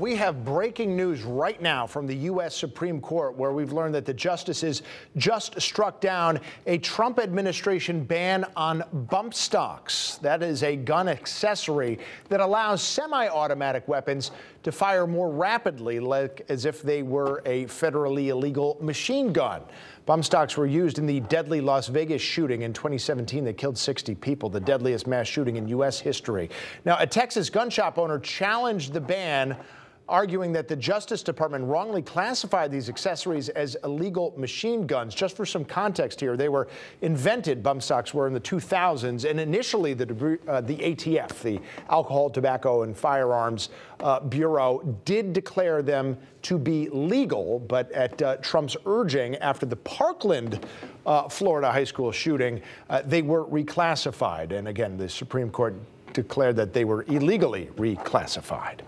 We have breaking news right now from the U.S. Supreme Court where we've learned that the justices just struck down a Trump administration ban on bump stocks. That is a gun accessory that allows semi automatic weapons to fire more rapidly, like as if they were a federally illegal machine gun. Bump stocks were used in the deadly Las Vegas shooting in 2017 that killed 60 people, the deadliest mass shooting in U.S. history. Now, a Texas gun shop owner challenged the ban arguing that the Justice Department wrongly classified these accessories as illegal machine guns. Just for some context here, they were invented, bump stocks were in the 2000s, and initially the, uh, the ATF, the Alcohol, Tobacco, and Firearms uh, Bureau, did declare them to be legal, but at uh, Trump's urging after the Parkland, uh, Florida high school shooting, uh, they were reclassified. And again, the Supreme Court declared that they were illegally reclassified.